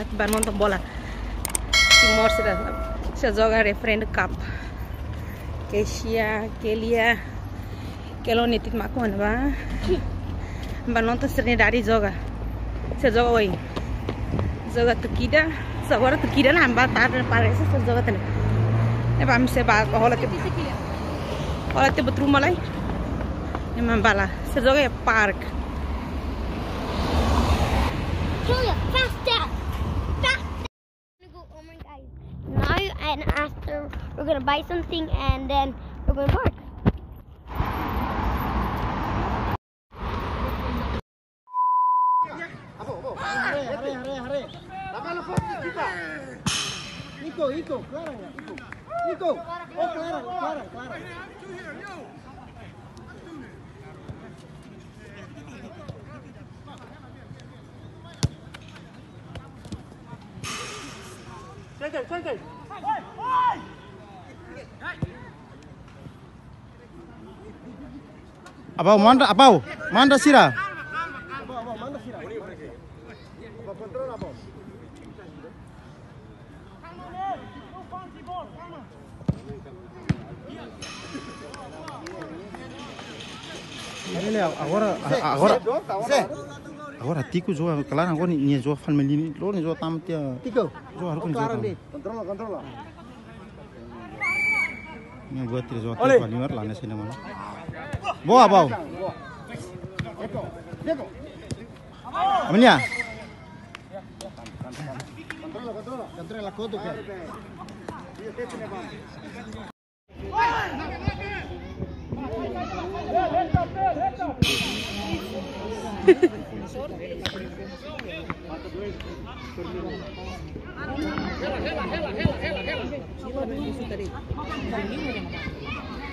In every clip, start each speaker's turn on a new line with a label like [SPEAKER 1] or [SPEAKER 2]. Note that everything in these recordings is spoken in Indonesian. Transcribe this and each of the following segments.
[SPEAKER 1] niya ba nonton bola timor sira sira joga referend cup kesia kelia kelo nitit makon ba ba nonton sira ni dari joga sira joga oi joga tukida sabora tukida na ba tar pare sira joga tene e ba mise ba hola ke hola te betul malai emang bala sira joga ya park
[SPEAKER 2] Julia! Faster! Gonna buy something and then we're gonna park.
[SPEAKER 3] Nico, Nico, Clara, Nico. Nico. Oh, Clara, Clara, Clara. Second, second.
[SPEAKER 4] Abaw, manda, abaw, manda sira. Agora, agora, agora tico joa, claro, agora ni joa family lo ni joa tam tia.
[SPEAKER 3] Tico.
[SPEAKER 4] Joa harus
[SPEAKER 3] Oh,
[SPEAKER 4] ni
[SPEAKER 3] Clara,
[SPEAKER 4] joa.
[SPEAKER 3] deh. Controla, controla.
[SPEAKER 4] Ni buat tia joa
[SPEAKER 3] Oleh.
[SPEAKER 4] tia paling lah nasi nama. Bo abaw.
[SPEAKER 3] Eko, Eko.
[SPEAKER 4] Amnya.
[SPEAKER 3] Controla, controla. Controla la coto, che. Io che ce ne va.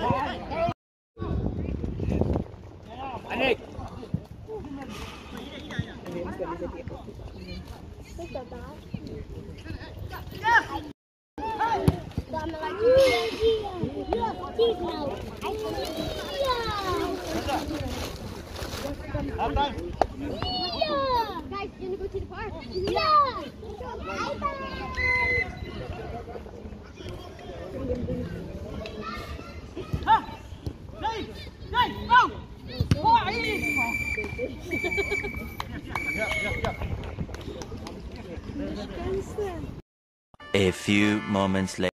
[SPEAKER 2] Yeah! Guys, you're to go to the park. Yeah!
[SPEAKER 5] A few moments later.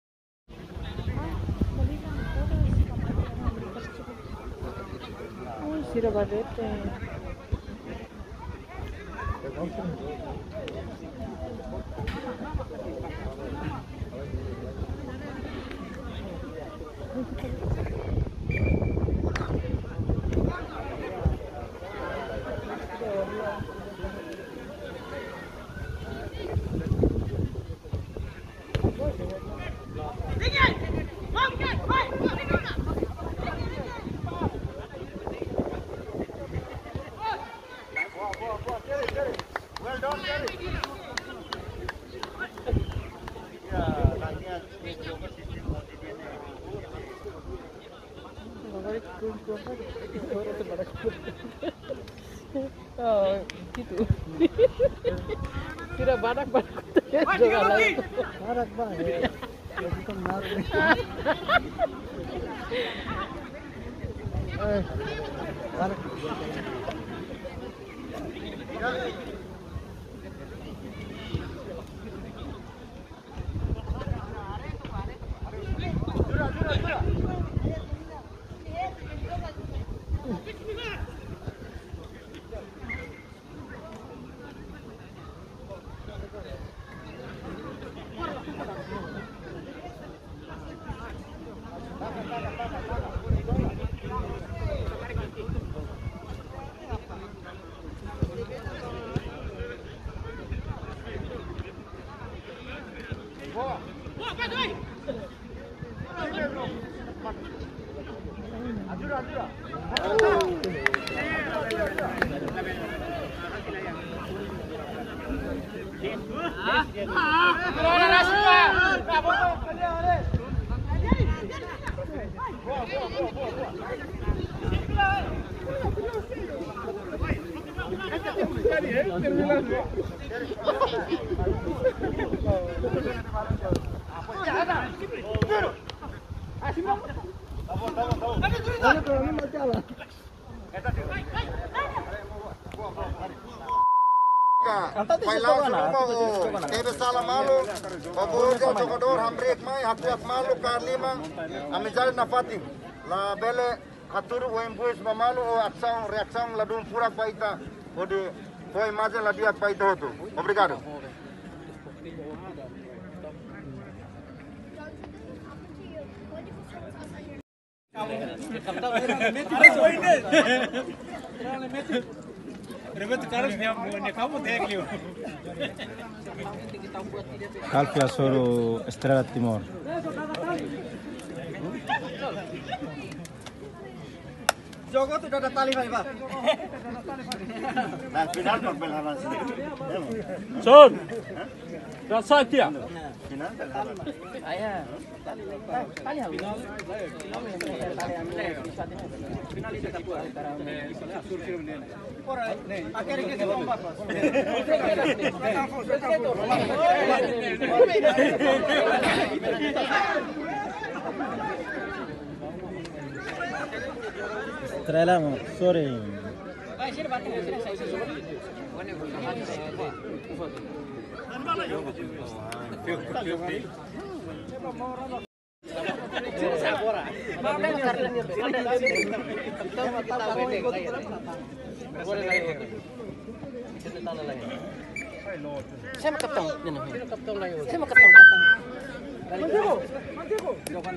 [SPEAKER 1] Oh gitu. Sira badak badak
[SPEAKER 3] Jura, jura, jura. Ah! Ah! Kar lima. Amizal na pati. La bele atur oem bues mamalu o ação reação la dum purak baita. Ode foi mais la diak baita hotu. Obrigado.
[SPEAKER 4] Calfia solo Estrela Timor.
[SPEAKER 3] Jogo tu dah tali bhai ba. Nah, final per belharan sini.
[SPEAKER 4] Estrela, sorry.
[SPEAKER 6] Saya mau yun? Saya mau kaptang. Mantigo! Mantigo! Jokan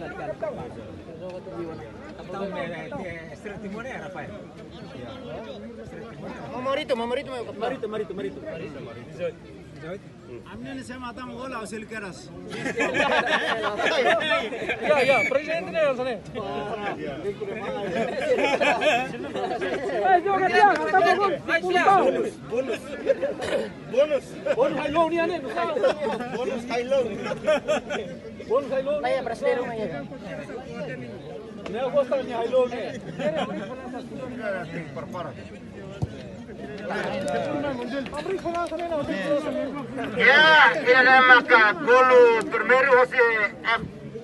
[SPEAKER 6] Marito, marito, marito, marito, marito. Amnen sem adam gol hasil Bonus. Bonus. Bonus. Bonus. Bonus. Bonus Gusta niya high low niya.
[SPEAKER 3] Ya, ini nama golu primeiro você é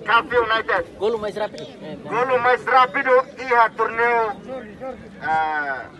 [SPEAKER 3] campeão United.
[SPEAKER 6] Golo mais rápido.
[SPEAKER 3] Golo mais rápido e a torneio ah.